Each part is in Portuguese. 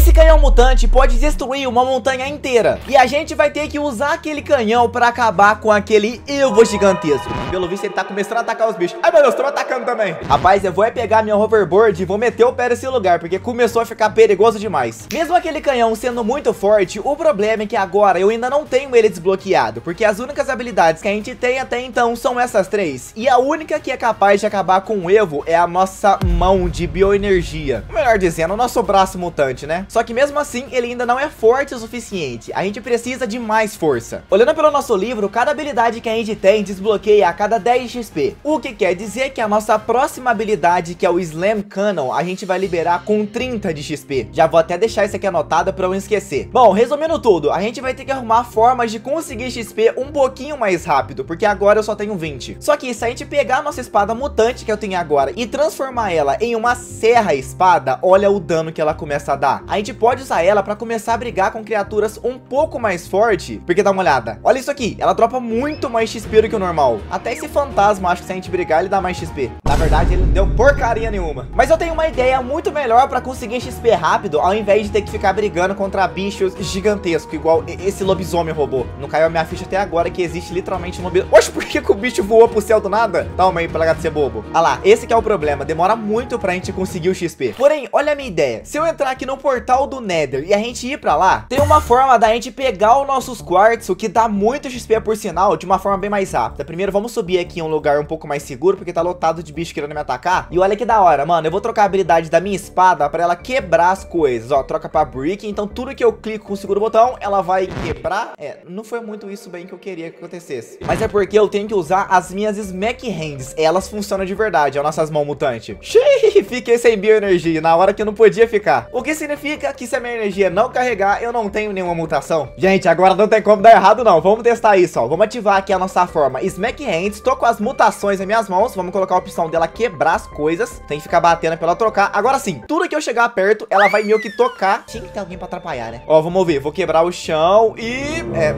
Esse canhão mutante pode destruir uma montanha inteira. E a gente vai ter que usar aquele canhão pra acabar com aquele Evo gigantesco. Pelo visto, ele tá começando a atacar os bichos. Ai, meu Deus, tô atacando também. Rapaz, eu vou é pegar minha hoverboard e vou meter o pé nesse lugar, porque começou a ficar perigoso demais. Mesmo aquele canhão sendo muito forte, o problema é que agora eu ainda não tenho ele desbloqueado, porque as únicas habilidades que a gente tem até então são essas três. E a única que é capaz de acabar com o Evo é a nossa mão de bioenergia. Melhor dizendo, o nosso braço mutante, né? Só que mesmo assim, ele ainda não é forte o suficiente. A gente precisa de mais força. Olhando pelo nosso livro, cada habilidade que a gente tem desbloqueia a cada 10 XP. O que quer dizer que a nossa próxima habilidade, que é o Slam Cannon, a gente vai liberar com 30 de XP. Já vou até deixar isso aqui anotado para não esquecer. Bom, resumindo tudo, a gente vai ter que arrumar formas de conseguir XP um pouquinho mais rápido, porque agora eu só tenho 20. Só que se a gente pegar a nossa espada mutante que eu tenho agora e transformar ela em uma serra espada, olha o dano que ela começa a dar. A gente pode usar ela para começar a brigar com criaturas um pouco mais forte, porque dá uma olhada. Olha isso aqui, ela dropa muito mais XP do que o normal. Até esse fantasma, acho que se a gente brigar, ele dá mais XP. Na verdade, ele não deu porcaria nenhuma. Mas eu tenho uma ideia muito melhor para conseguir XP rápido, ao invés de ter que ficar brigando contra bichos gigantescos, igual esse lobisomem robô. Não caiu a minha ficha até agora que existe literalmente um lobisomem. Oxe, por que, que o bicho voou pro céu do nada? Toma aí, pra ser bobo. Ah lá, esse que é o problema. Demora muito pra gente conseguir o XP. Porém, olha a minha ideia. Se eu entrar aqui no portal do Nether e a gente ir pra lá, tem uma forma da gente pegar os nossos quartz, o que dá muito XP por sinal, de uma forma bem mais rápida. Primeiro, vamos subir aqui em um lugar um pouco mais seguro, porque tá lotado de bicho querendo me atacar. E olha que da hora, mano. Eu vou trocar a habilidade da minha espada pra ela quebrar as coisas. Ó, troca pra brick. Então, tudo que eu clico com o segundo botão, ela vai quebrar. É, não foi muito isso bem que eu queria que acontecesse. Mas é porque eu tenho que usar as minhas smack hands. Elas funcionam de verdade, as nossas mãos mutantes. Xiii, fiquei sem bioenergia na hora que eu não podia ficar. O que significa que se a minha energia não carregar, eu não tenho nenhuma mutação. Gente, agora não tem como dar errado não. Vamos testar isso, ó. Vamos ativar aqui a nossa forma Smack Hands. Tô com as mutações nas minhas mãos. Vamos colocar a opção dela quebrar as coisas. Tem que ficar batendo pra ela trocar. Agora sim, tudo que eu chegar perto, ela vai meio que tocar. Tinha que ter alguém pra atrapalhar, né? Ó, vamos ver. Vou quebrar o chão e... É,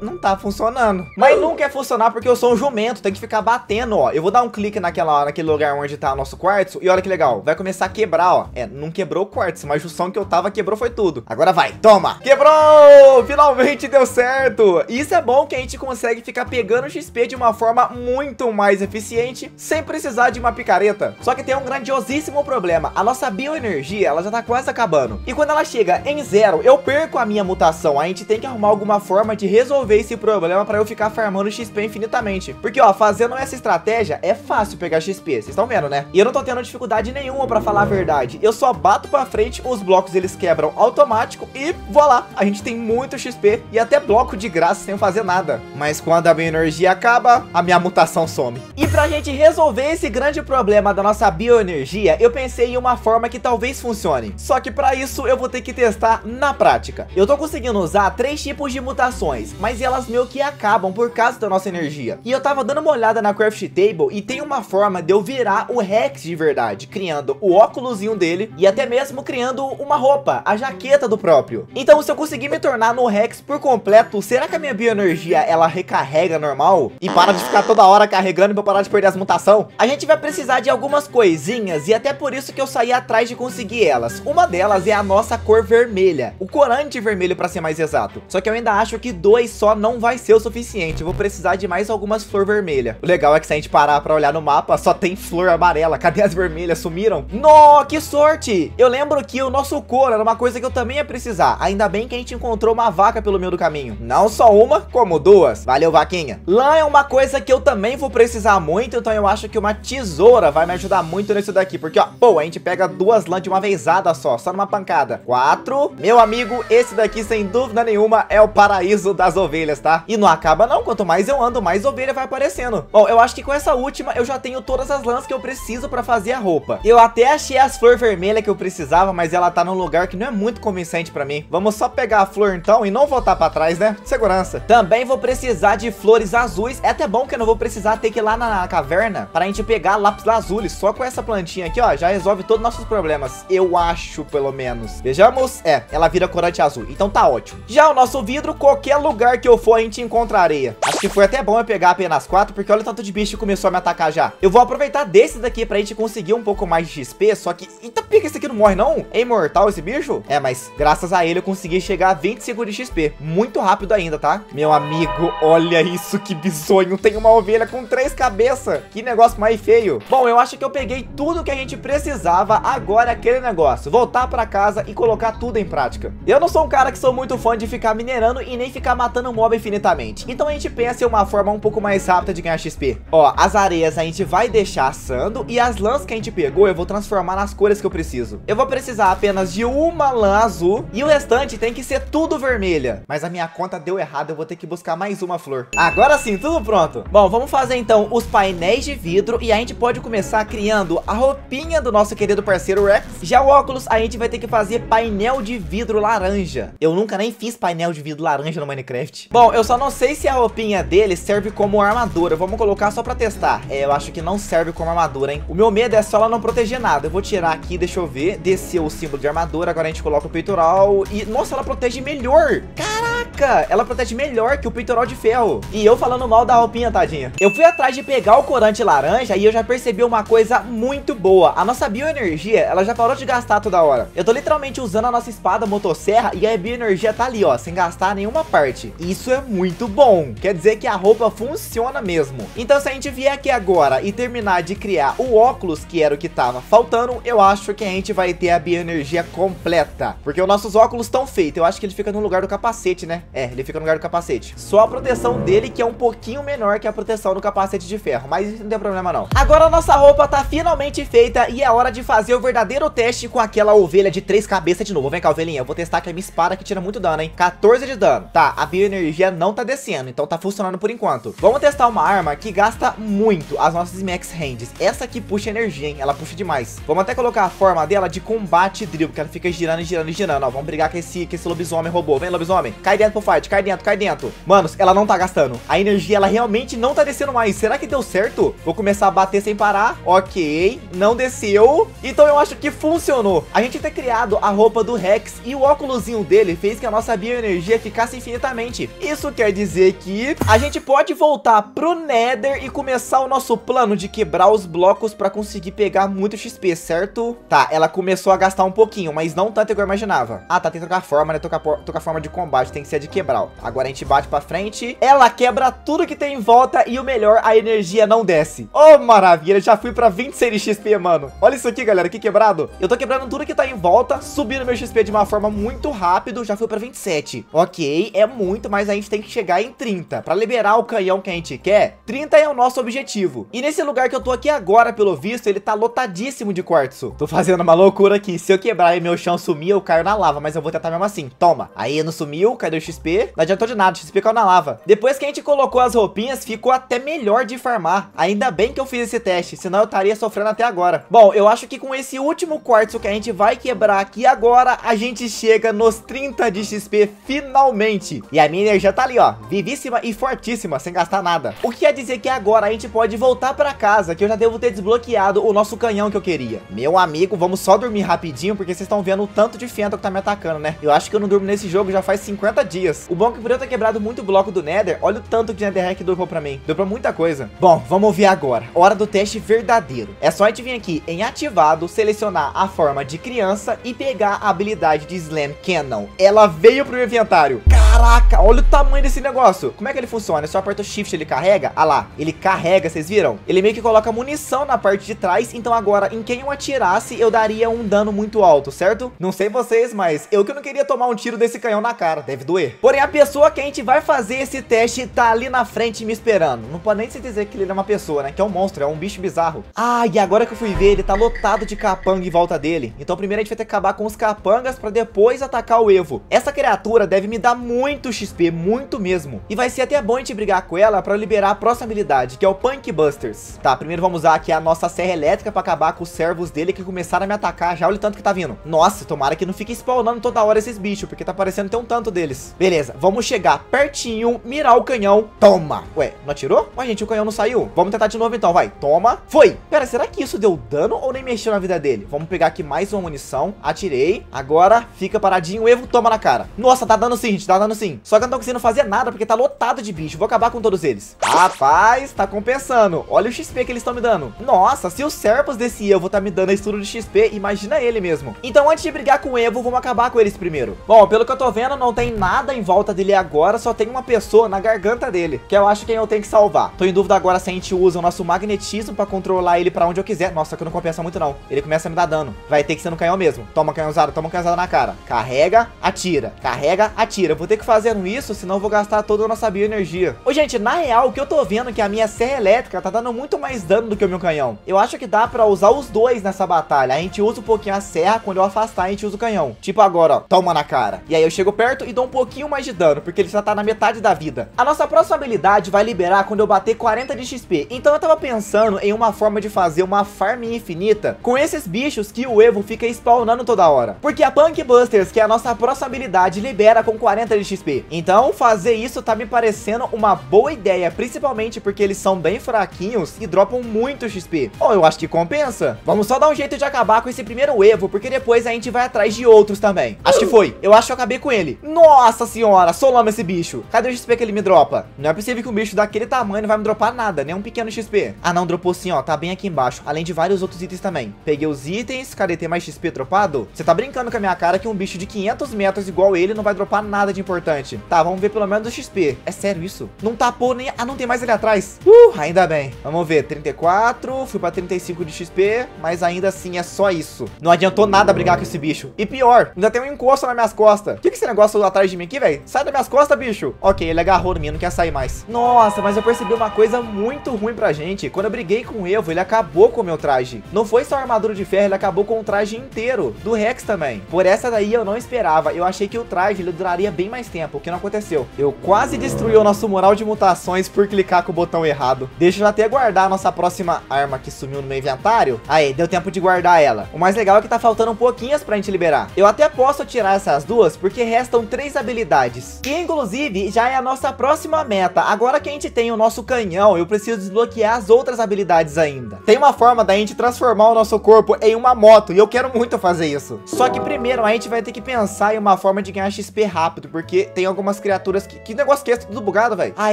não tá funcionando. Mas não quer funcionar porque eu sou um jumento. Tem que ficar batendo, ó. Eu vou dar um clique naquela, naquele lugar onde tá nosso quartzo. E olha que legal. Vai começar a quebrar, ó. É, não quebrou o quartzo, mas o som que eu tava quebrou foi tudo. Agora vai, toma. Quebrou! Finalmente deu certo. Isso é bom que a gente consegue ficar pegando XP de uma forma muito mais eficiente, sem precisar de uma picareta. Só que tem um grandiosíssimo problema. A nossa bioenergia, ela já tá quase acabando. E quando ela chega em zero, eu perco a minha mutação. A gente tem que arrumar alguma forma de resolver esse problema para eu ficar farmando XP infinitamente. Porque, ó, fazendo essa estratégia é fácil pegar XP, vocês estão vendo, né? E eu não tô tendo dificuldade nenhuma para falar a verdade. Eu só bato para frente, os blocos eles quebram automático e voilá, a gente tem muito XP e até bloco de graça sem fazer nada. Mas quando a minha energia acaba, a minha mutação some. E pra gente resolver esse grande problema da nossa bioenergia, eu pensei em uma forma que talvez funcione. Só que para isso eu vou ter que testar na prática. Eu tô conseguindo usar três tipos de mutações, mas elas meio que acabam por causa da nossa energia. E eu tava dando uma olhada na craft table e tem uma forma de eu virar o Rex de verdade, criando o óculosinho dele e até mesmo criando uma roupa, a jaqueta do próprio. Então se eu conseguir me tornar no Rex por completo, será que a minha bioenergia ela recarrega normal? E para de ficar toda hora carregando pra parar de perder as mutação? A gente vai precisar de algumas coisinhas e até por isso que eu saí atrás de conseguir elas. Uma delas é a nossa cor vermelha, o corante vermelho para ser mais exato. Só que eu ainda acho que dois só não vai ser o suficiente. Eu vou precisar de mais algumas flor vermelha. O legal é que se a gente parar pra olhar no mapa, só tem flor amarela. Cadê as vermelhas? Sumiram? No, que sorte! Eu lembro que o nosso couro era uma coisa que eu também ia precisar. Ainda bem que a gente encontrou uma vaca pelo meio do caminho. Não só uma, como duas. Valeu, vaquinha. Lã é uma coisa que eu também vou precisar muito, então eu acho que uma tesoura vai me ajudar muito nisso daqui. Porque, ó, pô, a gente pega duas lã de uma vezada só, só numa pancada. Quatro. Meu amigo, esse daqui, sem dúvida nenhuma, é o paraíso das ovelhas, tá? E não acaba não, quanto mais eu ando, mais ovelha vai aparecendo. Bom, eu acho que com essa última eu já tenho todas as lãs que eu preciso pra fazer a roupa. Eu até achei as flor vermelha que eu precisava, mas ela tá num lugar que não é muito convincente pra mim. Vamos só pegar a flor então e não voltar pra trás, né? Segurança. Também vou precisar de flores azuis. É até bom que eu não vou precisar ter que ir lá na caverna pra gente pegar lápis azuis. Só com essa plantinha aqui, ó, já resolve todos os nossos problemas. Eu acho, pelo menos. Vejamos. É, ela vira corante azul. Então tá ótimo. Já o nosso vidro, qualquer lugar lugar que eu for, a gente encontra areia. Acho que foi até bom eu pegar apenas quatro, porque olha o tanto de bicho que começou a me atacar já. Eu vou aproveitar desse daqui pra gente conseguir um pouco mais de XP, só que... Eita, pica, esse aqui não morre, não? É imortal esse bicho? É, mas graças a ele eu consegui chegar a 25 de XP. Muito rápido ainda, tá? Meu amigo, olha isso, que bizonho. Tem uma ovelha com três cabeças. Que negócio mais feio. Bom, eu acho que eu peguei tudo que a gente precisava. Agora aquele negócio. Voltar pra casa e colocar tudo em prática. Eu não sou um cara que sou muito fã de ficar minerando e nem ficar matando mob infinitamente. Então a gente pensa em uma forma um pouco mais rápida de ganhar XP. Ó, as areias a gente vai deixar assando e as lãs que a gente pegou eu vou transformar nas cores que eu preciso. Eu vou precisar apenas de uma lã azul e o restante tem que ser tudo vermelha. Mas a minha conta deu errado, eu vou ter que buscar mais uma flor. Agora sim, tudo pronto. Bom, vamos fazer então os painéis de vidro e a gente pode começar criando a roupinha do nosso querido parceiro Rex. Já o óculos, a gente vai ter que fazer painel de vidro laranja. Eu nunca nem fiz painel de vidro laranja no Minecraft. Bom, eu só não sei se a roupinha dele serve como armadura. Vamos colocar só pra testar. É, eu acho que não serve como armadura, hein? O meu medo é só ela não proteger nada. Eu vou tirar aqui, deixa eu ver. Desceu o símbolo de armadura. Agora a gente coloca o peitoral e... Nossa, ela protege melhor. Caraca, ela protege melhor que o peitoral de ferro. E eu falando mal da roupinha, tadinha. Eu fui atrás de pegar o corante laranja e eu já percebi uma coisa muito boa. A nossa bioenergia, ela já parou de gastar toda hora. Eu tô literalmente usando a nossa espada motosserra e a bioenergia tá ali, ó, sem gastar nenhuma parte. Isso é muito bom. Quer dizer que a roupa funciona mesmo. Então se a gente vier aqui agora e terminar de criar o óculos, que era o que tava faltando, eu acho que a gente vai ter a bioenergia completa. Porque os nossos óculos estão feitos. Eu acho que ele fica no lugar do capacete, né? É, ele fica no lugar do capacete. Só a proteção dele que é um pouquinho menor que a proteção do capacete de ferro. Mas isso não tem problema não. Agora a nossa roupa tá finalmente feita e é hora de fazer o verdadeiro teste com aquela ovelha de três cabeças de novo. Vem cá, ovelhinha. Eu vou testar aqui a minha espada que tira muito dano, hein? 14 de dano. Tá, a bioenergia não tá descendo, então tá funcionando por enquanto. Vamos testar uma arma que gasta muito as nossas max hands. Essa aqui puxa energia, hein? Ela puxa demais. Vamos até colocar a forma dela de combate drill, que ela fica girando girando girando, ó. Vamos brigar com esse, com esse lobisomem robô. Vem, lobisomem. Cai dentro pro fight, cai dentro, cai dentro. Manos, ela não tá gastando. A energia, ela realmente não tá descendo mais. Será que deu certo? Vou começar a bater sem parar. Ok, não desceu. Então eu acho que funcionou. A gente ter criado a roupa do Rex e o óculosinho dele fez que a nossa bioenergia ficasse infinitamente. Isso quer dizer que a gente pode voltar pro Nether e começar o nosso plano de quebrar os blocos pra conseguir pegar muito XP, certo? Tá, ela começou a gastar um pouquinho, mas não tanto igual eu imaginava. Ah, tá, tem que trocar forma, né? Trocar, trocar forma de combate, tem que ser de quebrar. Ó. Agora a gente bate pra frente. Ela quebra tudo que tem em volta e o melhor, a energia não desce. Oh, maravilha, já fui pra 26 de XP, mano. Olha isso aqui, galera, que quebrado. Eu tô quebrando tudo que tá em volta, subindo meu XP de uma forma muito rápido, já fui pra 27. Ok, é muito, mas a gente tem que chegar em 30. Pra liberar o canhão que a gente quer, 30 é o nosso objetivo. E nesse lugar que eu tô aqui agora, pelo visto, ele tá lotadíssimo de quartzo. Tô fazendo uma loucura aqui. Se eu quebrar e meu chão sumir, eu caio na lava, mas eu vou tentar mesmo assim. Toma. Aí não sumiu, caiu o XP. Não adiantou de nada, XP caiu na lava. Depois que a gente colocou as roupinhas, ficou até melhor de farmar. Ainda bem que eu fiz esse teste, senão eu estaria sofrendo até agora. Bom, eu acho que com esse último quartzo que a gente vai quebrar aqui agora, a gente chega nos 30 de XP finalmente. E a minha energia tá ali, ó, vivíssima e fortíssima, sem gastar nada. O que quer dizer que agora a gente pode voltar pra casa, que eu já devo ter desbloqueado o nosso canhão que eu queria. Meu amigo, vamos só dormir rapidinho, porque vocês estão vendo o tanto de fenta que tá me atacando, né? Eu acho que eu não durmo nesse jogo já faz 50 dias. O bom é que por eu ter quebrado muito bloco do Nether, olha o tanto que Netherrack deu pra mim. Deu pra muita coisa. Bom, vamos ver agora. Hora do teste verdadeiro. É só a gente vir aqui em ativado, selecionar a forma de criança e pegar a habilidade de Slam Cannon. Ela veio pro inventário. Caraca, olha o tamanho desse negócio. Como é que ele funciona? É só aperta o Shift, ele carrega? Ah lá, ele carrega, vocês viram? Ele meio que coloca munição na parte de trás, então agora em quem eu atirasse, eu daria um dano muito alto, certo? Não sei vocês, mas eu que não queria tomar um tiro desse canhão na cara, deve doer. Porém, a pessoa que a gente vai fazer esse teste tá ali na frente me esperando. Não pode nem se dizer que ele é uma pessoa, né? Que é um monstro, é um bicho bizarro. Ah, e agora que eu fui ver, ele tá lotado de capanga em volta dele. Então primeiro a gente vai ter que acabar com os capangas pra depois atacar o Evo. Essa criatura deve me dar muito XP, muito mesmo. E vai ser até bom a gente brigar com ela pra liberar a próxima habilidade, que é o Punk Busters. Tá, primeiro vamos usar aqui a nossa serra elétrica pra acabar com os servos dele que começaram a me atacar já. Olha o tanto que tá vindo. Nossa, tomara que não fique spawnando toda hora esses bichos, porque tá parecendo ter um tanto deles. Beleza, vamos chegar pertinho, mirar o canhão. Toma! Ué, não atirou? Ué, gente, o canhão não saiu. Vamos tentar de novo então, vai. Toma. Foi. Pera, será que isso deu dano ou nem mexeu na vida dele? Vamos pegar aqui mais uma munição. Atirei. Agora fica paradinho. Evo toma na cara. Nossa, tá dando sim, gente. Tá dando. Sim. Só que não tô conseguindo fazer nada porque tá lotado de bicho. Vou acabar com todos eles. Rapaz, tá compensando. Olha o XP que eles estão me dando. Nossa, se os serpos desse Evo tá me dando estrutura de XP, imagina ele mesmo. Então, antes de brigar com o Evo, vamos acabar com eles primeiro. Bom, pelo que eu tô vendo, não tem nada em volta dele agora, só tem uma pessoa na garganta dele, que eu acho que eu tenho que salvar. Tô em dúvida agora se a gente usa o nosso magnetismo pra controlar ele pra onde eu quiser. Nossa, que não compensa muito não. Ele começa a me dar dano. Vai ter que ser no canhão mesmo. Toma canhãozada, toma canhãozada na cara. Carrega, atira. Carrega, atira. Vou ter que fazer isso, senão vou gastar toda a nossa bioenergia. Ô, gente, na real, o que eu tô vendo é que a minha serra elétrica tá dando muito mais dano do que o meu canhão. Eu acho que dá pra usar os dois nessa batalha. A gente usa um pouquinho a serra, quando eu afastar, a gente usa o canhão. Tipo agora, ó. Toma na cara. E aí eu chego perto e dou um pouquinho mais de dano, porque ele já tá na metade da vida. A nossa próxima habilidade vai liberar quando eu bater 40 de XP. Então eu tava pensando em uma forma de fazer uma farm infinita com esses bichos que o Evo fica spawnando toda hora. Porque a Punk Busters, que é a nossa próxima habilidade, libera com 40 de XP. Então fazer isso tá me parecendo uma boa ideia, principalmente porque eles são bem fraquinhos e dropam muito XP. Oh, eu acho que compensa. Vamos só dar um jeito de acabar com esse primeiro Evo, porque depois a gente vai atrás de outros também. Acho que foi. Eu acho que eu acabei com ele. Nossa senhora, solamos esse bicho. Cadê o XP que ele me dropa? Não é possível que um bicho daquele tamanho não vai me dropar nada, nem um pequeno XP. Ah, não, dropou sim, ó. Tá bem aqui embaixo. Além de vários outros itens também. Peguei os itens. Cadê? Tem mais XP dropado? Você tá brincando com a minha cara que um bicho de 500 metros igual ele não vai dropar nada de importante. Tá, vamos ver pelo menos o XP. É sério isso? Não tapou nem... Ah, não tem mais ele atrás. Uh, ainda bem. Vamos ver. 34. Fui pra 35 de XP. Mas ainda assim é só isso. Não adiantou nada brigar com esse bicho. E pior, ainda tem um encosto nas minhas costas. O que, que esse negócio atrás de mim aqui, velho? Sai das minhas costas, bicho. Ok, ele agarrou no mim, não quer sair mais. Nossa, mas eu percebi uma coisa muito ruim pra gente. Quando eu briguei com o Evo, ele acabou com o meu traje. Não foi só a armadura de ferro, ele acabou com o traje inteiro. Do Rex também. Por essa daí eu não esperava. Eu achei que o traje ele duraria bem mais tempo, o que não aconteceu. Eu quase destruí o nosso mural de mutações por clicar com o botão errado. Deixa eu até guardar a nossa próxima arma que sumiu no meu inventário. Aí, deu tempo de guardar ela. O mais legal é que tá faltando um pouquinhas pra gente liberar. Eu até posso tirar essas duas, porque restam três habilidades. Que, inclusive, já é a nossa próxima meta. Agora que a gente tem o nosso canhão, eu preciso desbloquear as outras habilidades ainda. Tem uma forma da gente transformar o nosso corpo em uma moto, e eu quero muito fazer isso. Só que primeiro a gente vai ter que pensar em uma forma de ganhar XP rápido, porque tem algumas criaturas que... Que negócio que é? Tudo bugado, velho. Ah,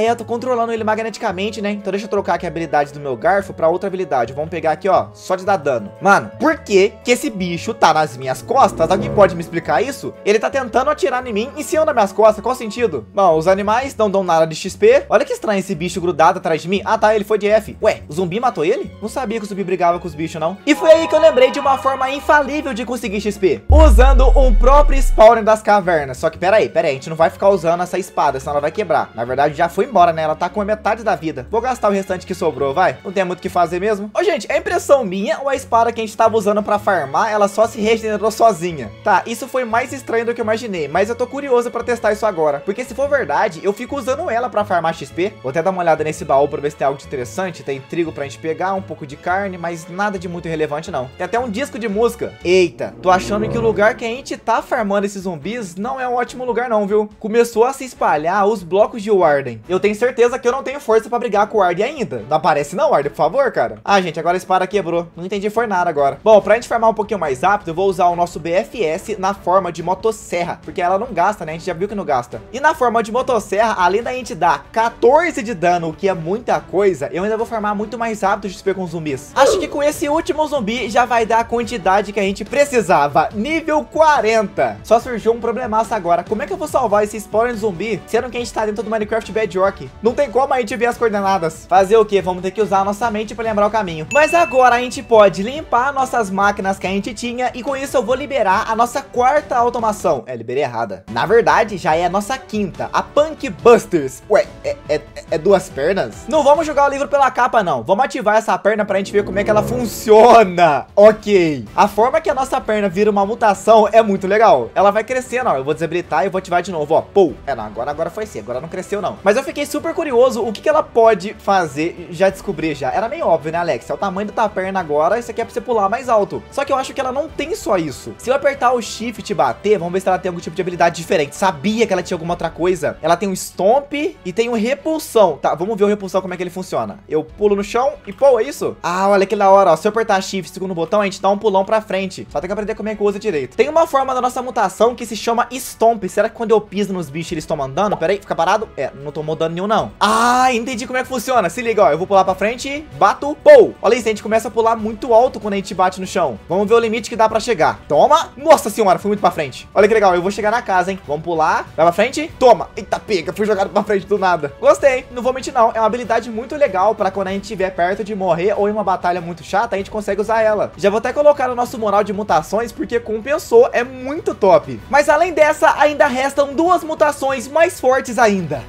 é, eu tô controlando ele magneticamente, né? Então deixa eu trocar aqui a habilidade do meu garfo pra outra habilidade. Vamos pegar aqui, ó, só de dar dano. Mano, por que que esse bicho tá nas minhas costas? Alguém pode me explicar isso? Ele tá tentando atirar em mim em cima das minhas costas, qual o sentido? Bom, os animais não dão nada de XP. Olha que estranho esse bicho grudado atrás de mim. Ah, tá, ele foi de F. Ué, o zumbi matou ele? Não sabia que o zumbi brigava com os bichos, não. E foi aí que eu lembrei de uma forma infalível de conseguir XP. Usando um próprio spawner das cavernas. Só que pera aí, pera a gente não vai ficar usando essa espada, senão ela vai quebrar. Na verdade, já foi embora, né? Ela tá com a metade da vida. Vou gastar o restante que sobrou, vai. Não tem muito o que fazer mesmo. Ô, gente, é impressão minha ou a espada que a gente tava usando pra farmar, ela só se regenerou sozinha? Tá, isso foi mais estranho do que eu imaginei, mas eu tô curioso pra testar isso agora. Porque se for verdade, eu fico usando ela pra farmar XP. Vou até dar uma olhada nesse baú pra ver se tem algo de interessante. Tem trigo pra gente pegar, um pouco de carne, mas nada de muito relevante não. Tem até um disco de música. Eita, tô achando que o lugar que a gente tá farmando esses zumbis não é um ótimo lugar não, viu? Começou a se espalhar os blocos de Warden. Eu tenho certeza que eu não tenho força pra brigar com o Warden ainda. Não aparece não, Warden, por favor, cara. Ah, gente, agora a espada quebrou. Não entendi foi nada agora. Bom, pra gente farmar um pouquinho mais rápido, eu vou usar o nosso BFS na forma de motosserra, porque ela não gasta, né? A gente já viu que não gasta. E na forma de motosserra, além da gente dar 14 de dano, o que é muita coisa, eu ainda vou farmar muito mais rápido de XP com zumbis. Acho que com esse último zumbi já vai dar a quantidade que a gente precisava. Nível 40. Só surgiu um problemaço agora. Como é que eu vou salvar esse spawner zumbi, sendo que a gente tá dentro do Minecraft Bedrock? Não tem como a gente ver as coordenadas. Fazer o quê? Vamos ter que usar a nossa mente pra lembrar o caminho. Mas agora a gente pode limpar nossas máquinas que a gente tinha e com isso eu vou liberar a nossa quarta automação. É, liberei errada. Na verdade, já é a nossa quinta, a Punk Busters. Ué, é, é, é duas pernas? Não vamos jogar o livro pela capa, não. Vamos ativar essa perna pra gente ver como é que ela funciona. Ok. A forma que a nossa perna vira uma mutação é muito legal. Ela vai crescendo, ó. Eu vou desabilitar e vou ativar de novo, ó. Pô, é, não, agora, agora foi sim. Agora não cresceu, não. Mas eu fiquei super curioso o que, que ela pode fazer. Já descobri, já. Era meio óbvio, né, Alex? É o tamanho da tua perna agora, isso aqui é pra você pular mais alto. Só que eu acho que ela não tem só isso. Se eu apertar o shift e bater, vamos ver se ela tem algum tipo de habilidade diferente. Sabia que ela tinha alguma outra coisa. Ela tem um stomp e tem um repulsão. Tá, vamos ver o repulsão como é que ele funciona. Eu pulo no chão e pô, é isso? Ah, olha que da hora, ó. Se eu apertar shift segundo botão, a gente dá um pulão pra frente. Só tem que aprender como é que usa direito. Tem uma forma da nossa mutação que se chama stomp. Será que quando eu piso nos bichos eles tomam dano. Pera aí, fica parado. É, não tomou dano nenhum, não. Ah, entendi como é que funciona. Se liga, ó. Eu vou pular pra frente, bato, pou. Olha isso, a gente começa a pular muito alto quando a gente bate no chão. Vamos ver o limite que dá pra chegar. Toma. Nossa senhora, fui muito pra frente. Olha que legal, eu vou chegar na casa, hein. Vamos pular. Vai pra frente. Toma. Eita, pega. Fui jogado pra frente do nada. Gostei. Não vou mentir, não. É uma habilidade muito legal pra quando a gente estiver perto de morrer ou em uma batalha muito chata, a gente consegue usar ela. Já vou até colocar no nosso moral de mutações, porque compensou. É muito top. Mas além dessa, ainda restam duas mutações mais fortes ainda.